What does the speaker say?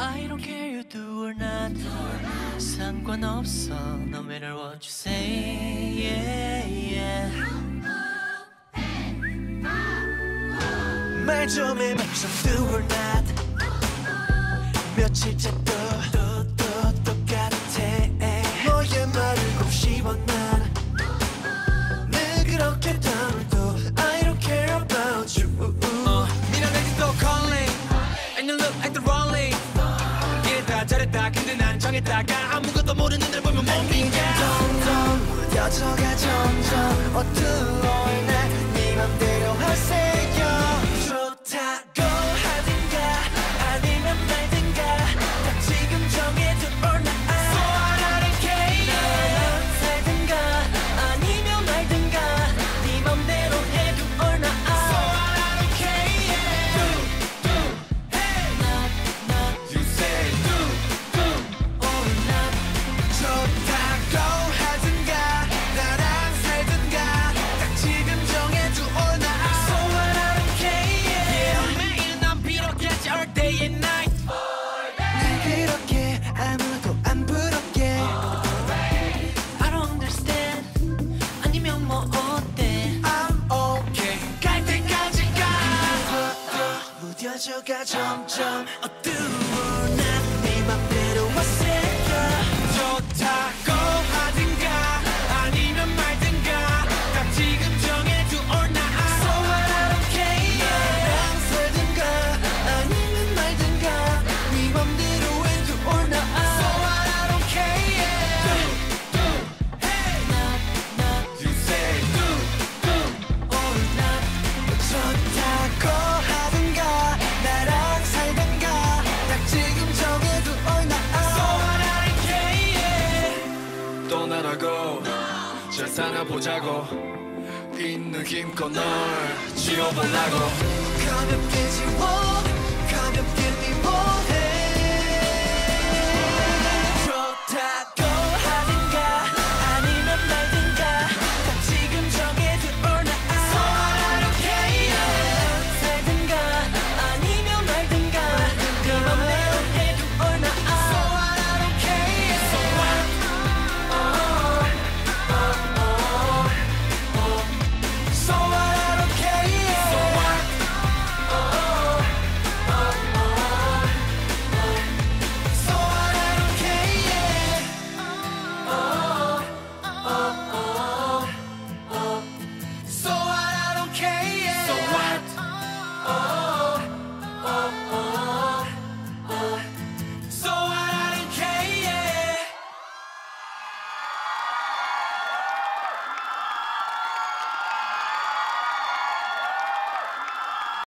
I don't care you do or not 상관없어 No matter what you say yeah, yeah. 말좀 해봐 좀 do or not 며칠째 또 또 또 똑같아 너의 말을 곱씹어 난늘 그렇게 with that guy. I'm 가져가 점점 어두워 말고 잘 살아보자고. 있는 힘껏 널 지워보려고. 가볍게 지워 가볍게 미워.